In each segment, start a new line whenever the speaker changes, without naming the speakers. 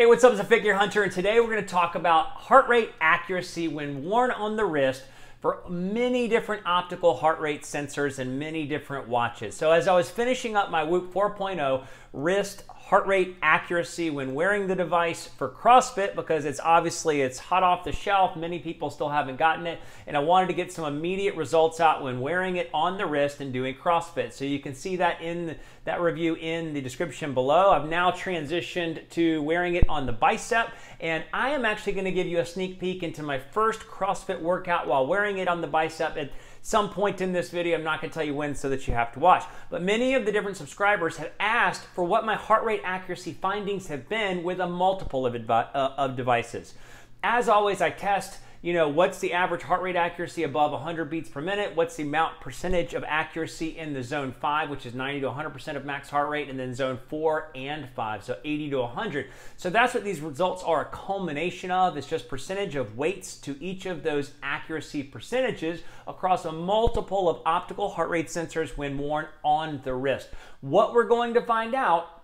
Hey, what's up? It's a Fit Gear Hunter, and today we're going to talk about heart rate accuracy when worn on the wrist for many different optical heart rate sensors and many different watches. So as I was finishing up my Whoop 4.0 wrist heart rate accuracy when wearing the device for CrossFit because it's obviously it's hot off the shelf. Many people still haven't gotten it, and I wanted to get some immediate results out when wearing it on the wrist and doing CrossFit. So you can see that in that review in the description below. I've now transitioned to wearing it on the bicep, and I am actually going to give you a sneak peek into my first CrossFit workout while wearing it on the bicep some point in this video. I'm not going to tell you when so that you have to watch. But many of the different subscribers have asked for what my heart rate accuracy findings have been with a multiple of, uh, of devices. As always, I test you know, what's the average heart rate accuracy above 100 beats per minute? What's the amount percentage of accuracy in the zone 5, which is 90 to 100% of max heart rate, and then zone 4 and 5, so 80 to 100. So that's what these results are a culmination of. It's just percentage of weights to each of those accuracy percentages across a multiple of optical heart rate sensors when worn on the wrist. What we're going to find out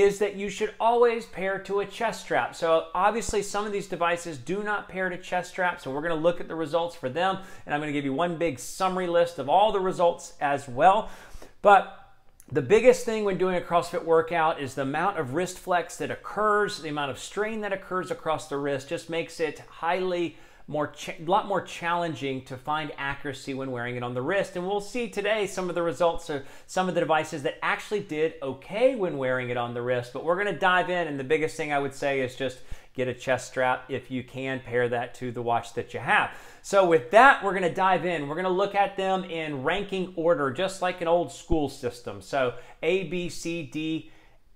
is that you should always pair to a chest strap. So obviously some of these devices do not pair to chest straps, so we're gonna look at the results for them, and I'm gonna give you one big summary list of all the results as well. But the biggest thing when doing a CrossFit workout is the amount of wrist flex that occurs, the amount of strain that occurs across the wrist just makes it highly more a lot more challenging to find accuracy when wearing it on the wrist. And we'll see today some of the results of some of the devices that actually did okay when wearing it on the wrist. But we're going to dive in, and the biggest thing I would say is just get a chest strap if you can pair that to the watch that you have. So with that, we're going to dive in. We're going to look at them in ranking order, just like an old school system. So A, B, C, D,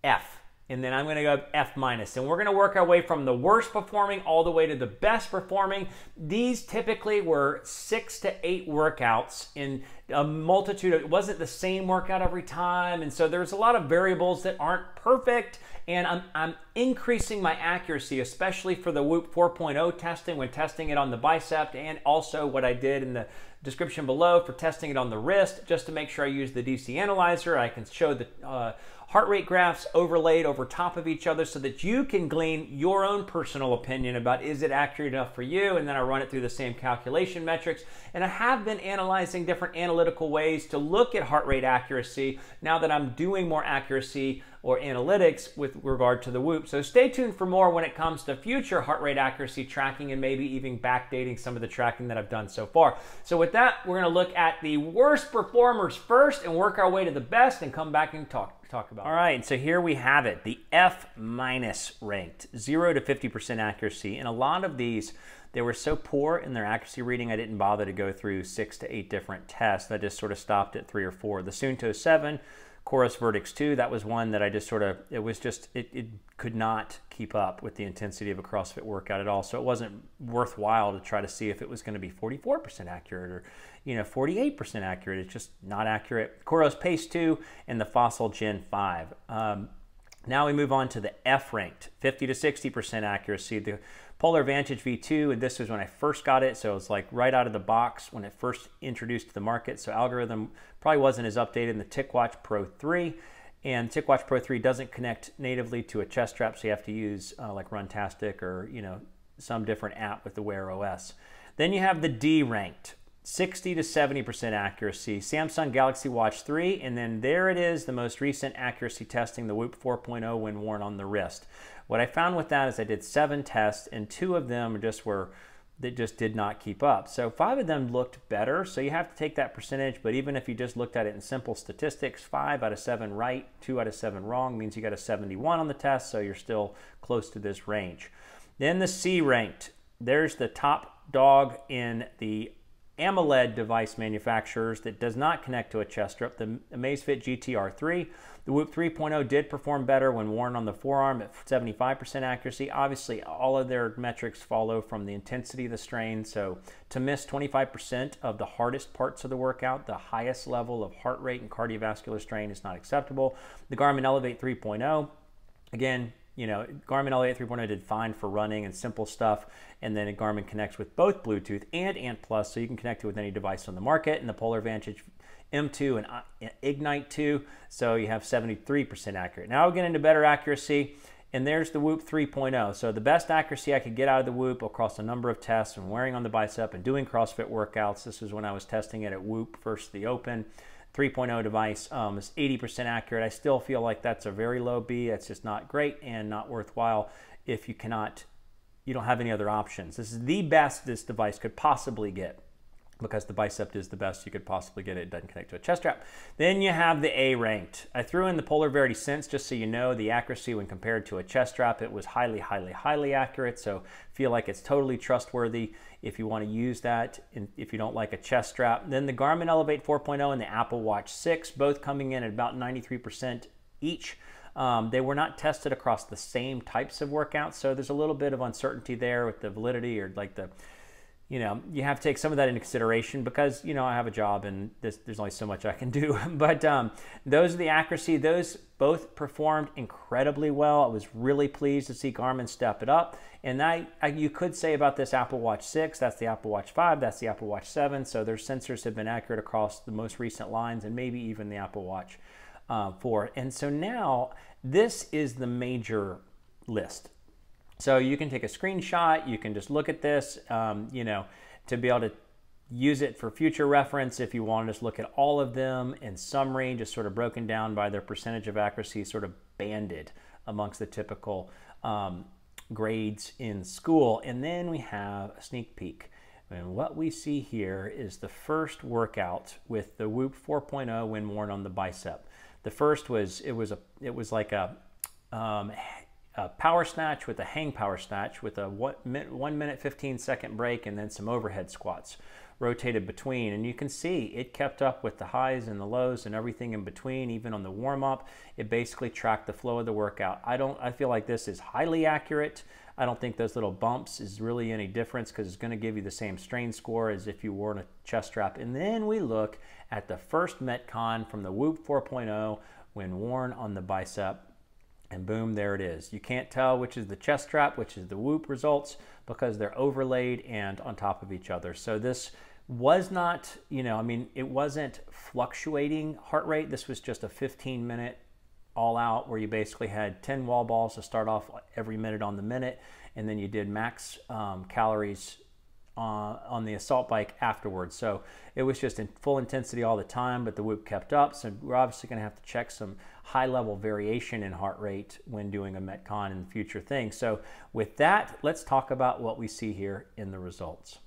F and then I'm going to go F minus. And we're going to work our way from the worst performing all the way to the best performing. These typically were six to eight workouts in a multitude. Of, it wasn't the same workout every time. And so there's a lot of variables that aren't perfect. And I'm, I'm increasing my accuracy, especially for the Whoop 4.0 testing when testing it on the bicep and also what I did in the description below for testing it on the wrist just to make sure I use the DCR analyzer. I can show the uh, heart rate graphs overlaid over top of each other so that you can glean your own personal opinion about is it accurate enough for you? And then I run it through the same calculation metrics. And I have been analyzing different analytical ways to look at heart rate accuracy now that I'm doing more accuracy or analytics with regard to the Whoop. So stay tuned for more when it comes to future heart rate accuracy tracking and maybe even backdating some of the tracking that I've done so far. So with that, we're going to look at the worst performers first and work our way to the best and come back and talk talk about. All right, so here we have it, the F minus ranked, 0 to 50% accuracy. And a lot of these they were so poor in their accuracy reading, I didn't bother to go through six to eight different tests. I just sort of stopped at three or four. The Suunto 7 Coros Vertix 2, that was one that I just sort of, it was just, it, it could not keep up with the intensity of a CrossFit workout at all. So it wasn't worthwhile to try to see if it was going to be 44% accurate or, you know, 48% accurate. It's just not accurate. Coros Pace 2 and the Fossil Gen 5. Um, now we move on to the F ranked, 50 to 60% accuracy. The Polar Vantage V2, and this was when I first got it, so it was like right out of the box when it first introduced to the market. So algorithm probably wasn't as updated in the TicWatch Pro 3. And TicWatch Pro 3 doesn't connect natively to a chest strap, so you have to use uh, like Runtastic or you know some different app with the Wear OS. Then you have the D ranked, 60 to 70% accuracy. Samsung Galaxy Watch 3, and then there it is, the most recent accuracy testing, the Whoop 4.0 when worn on the wrist. What I found with that is I did seven tests, and two of them just were that just did not keep up. So five of them looked better. So you have to take that percentage, but even if you just looked at it in simple statistics, five out of seven right, two out of seven wrong means you got a 71 on the test, so you're still close to this range. Then the C ranked. There's the top dog in the AMOLED device manufacturers that does not connect to a chest strap, the Amazfit GTR3. The Whoop 3.0 did perform better when worn on the forearm at 75% accuracy. Obviously, all of their metrics follow from the intensity of the strain. So to miss 25% of the hardest parts of the workout, the highest level of heart rate and cardiovascular strain is not acceptable. The Garmin Elevate 3.0, again, you know, Garmin Elevate 3.0 did fine for running and simple stuff. And then Garmin connects with both Bluetooth and ANT Plus, so you can connect it with any device on the market. And the Polar Vantage M2 and uh, Ignite 2, so you have 73% accurate. Now we get into better accuracy. and there's the Whoop 3.0. So the best accuracy I could get out of the Whoop across a number of tests and wearing on the bicep and doing CrossFit workouts. This was when I was testing it at Whoop versus the Open. 3.0 device um, is 80% accurate. I still feel like that's a very low B. That's just not great and not worthwhile if you cannot, you don't have any other options. This is the best this device could possibly get because the bicep is the best you could possibly get. It doesn't connect to a chest strap. Then you have the A ranked. I threw in the Polar Verity Sense just so you know the accuracy when compared to a chest strap. It was highly, highly, highly accurate. So feel like it's totally trustworthy if you want to use that. if you don't like a chest strap, then the Garmin Elevate 4.0 and the Apple Watch 6, both coming in at about 93% each. Um, they were not tested across the same types of workouts, so there's a little bit of uncertainty there with the validity or like the you know, you have to take some of that into consideration because, you know, I have a job and this, there's only so much I can do. but um, those are the accuracy. Those both performed incredibly well. I was really pleased to see Garmin step it up. And I you could say about this Apple Watch 6, that's the Apple Watch 5, that's the Apple Watch 7. So their sensors have been accurate across the most recent lines and maybe even the Apple Watch uh, 4. And so now this is the major list. So you can take a screenshot, you can just look at this, um, you know, to be able to use it for future reference if you want to just look at all of them in summary, just sort of broken down by their percentage of accuracy, sort of banded amongst the typical um, grades in school. And then we have a sneak peek. And what we see here is the first workout with the Whoop 4.0 when worn on the bicep. The first was it was a it was like a um, a power snatch with a hang power snatch with a one minute 15 second break and then some overhead squats rotated between. And you can see it kept up with the highs and the lows and everything in between even on the warm up. It basically tracked the flow of the workout. I don't i feel like this is highly accurate. I don't think those little bumps is really any difference because it's going to give you the same strain score as if you wore a chest strap. And then we look at the first metcon from the whoop 4.0 when worn on the bicep and boom, there it is. You can't tell which is the chest strap, which is the whoop results because they're overlaid and on top of each other. So this was not, you know, I mean, it wasn't fluctuating heart rate. This was just a 15 minute all out where you basically had 10 wall balls to start off every minute on the minute. And then you did max um, calories uh, on the assault bike afterwards. So it was just in full intensity all the time, but the whoop kept up. So we're obviously going to have to check some high level variation in heart rate when doing a Metcon in future things. So with that, let's talk about what we see here in the results.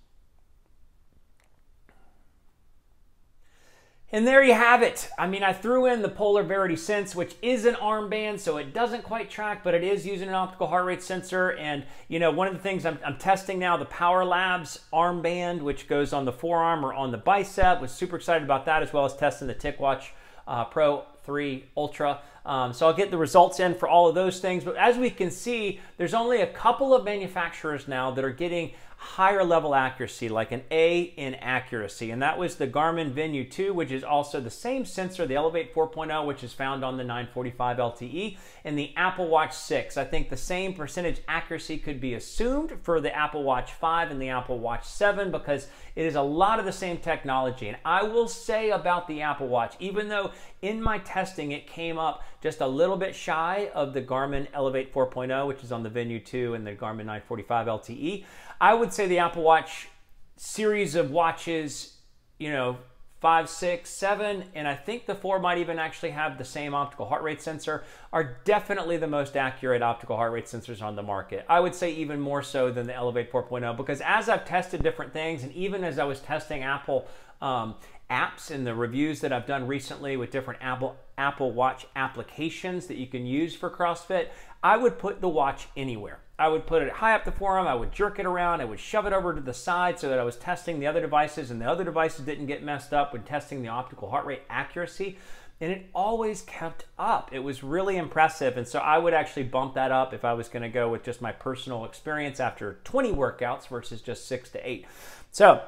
And there you have it. I mean, I threw in the Polar Verity Sense, which is an armband, so it doesn't quite track, but it is using an optical heart rate sensor. And, you know, one of the things I'm, I'm testing now, the Power Labs armband, which goes on the forearm or on the bicep. Was super excited about that, as well as testing the TicWatch uh, Pro 3 Ultra. Um, so I'll get the results in for all of those things. But as we can see, there's only a couple of manufacturers now that are getting higher level accuracy, like an A in accuracy. And that was the Garmin Venue 2, which is also the same sensor, the Elevate 4.0, which is found on the 945 LTE, and the Apple Watch 6. I think the same percentage accuracy could be assumed for the Apple Watch 5 and the Apple Watch 7 because it is a lot of the same technology. And I will say about the Apple Watch, even though in my testing it came up just a little bit shy of the Garmin Elevate 4.0, which is on the Venue 2 and the Garmin 945 LTE, I would say the Apple Watch series of watches, you know, five, six, seven, and I think the four might even actually have the same optical heart rate sensor, are definitely the most accurate optical heart rate sensors on the market. I would say even more so than the Elevate 4.0 because as I've tested different things, and even as I was testing Apple um, apps and the reviews that I've done recently with different Apple Apple Watch applications that you can use for CrossFit, I would put the watch anywhere. I would put it high up the forearm, I would jerk it around, I would shove it over to the side so that I was testing the other devices and the other devices didn't get messed up when testing the optical heart rate accuracy. And it always kept up. It was really impressive. And so I would actually bump that up if I was going to go with just my personal experience after 20 workouts versus just six to eight. So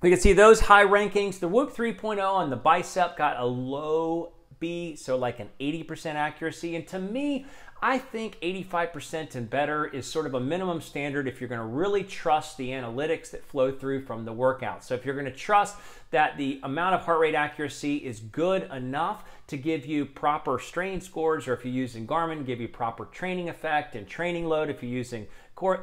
we can see those high rankings. The Whoop 3.0 on the bicep got a low B, so like an 80% accuracy. And to me, I think 85% and better is sort of a minimum standard if you're going to really trust the analytics that flow through from the workout. So if you're going to trust that the amount of heart rate accuracy is good enough to give you proper strain scores, or if you're using Garmin, give you proper training effect and training load. If you're using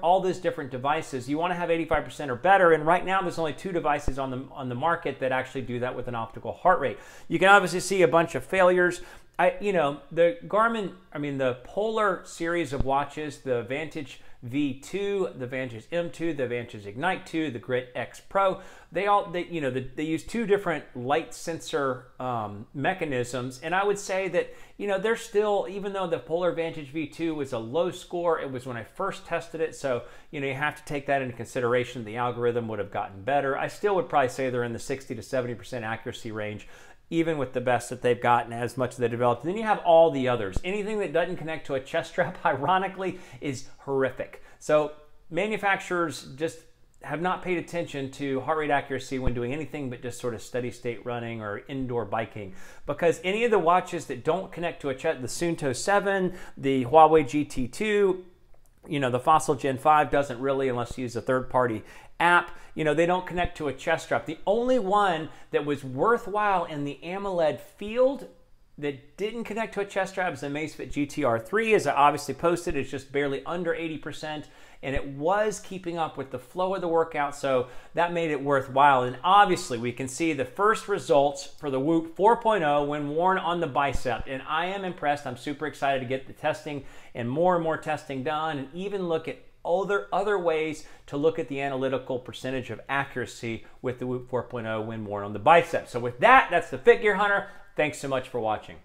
all those different devices, you want to have 85% or better. And right now, there's only two devices on the on the market that actually do that with an optical heart rate. You can obviously see a bunch of failures. I, you know, the Garmin, I mean, the Polar series of watches, the Vantage V2, the Vantage M2, the Vantage Ignite 2, the Grit X Pro, they all, they, you know, the, they use two different light sensor um, mechanisms. And I would say that, you know, they're still, even though the Polar Vantage V2 was a low score, it was when I first tested it. So, you know, you have to take that into consideration. The algorithm would have gotten better. I still would probably say they're in the 60 to 70% accuracy range even with the best that they've gotten as much as they developed. then you have all the others. Anything that doesn't connect to a chest strap, ironically, is horrific. So manufacturers just have not paid attention to heart rate accuracy when doing anything but just sort of steady state running or indoor biking because any of the watches that don't connect to a chest, the Suunto 7, the Huawei GT2, you know, the Fossil Gen 5 doesn't really unless you use a third party app. You know, they don't connect to a chest strap. The only one that was worthwhile in the AMOLED field that didn't connect to a chest strap is the Amazfit GTR 3. As I obviously posted, it's just barely under 80%, and it was keeping up with the flow of the workout, so that made it worthwhile. And obviously, we can see the first results for the Whoop 4.0 when worn on the bicep, and I am impressed. I'm super excited to get the testing and more and more testing done, and even look at other, other ways to look at the analytical percentage of accuracy with the Whoop 4.0 when worn on the bicep. So with that, that's the Fit Gear Hunter. Thanks so much for watching.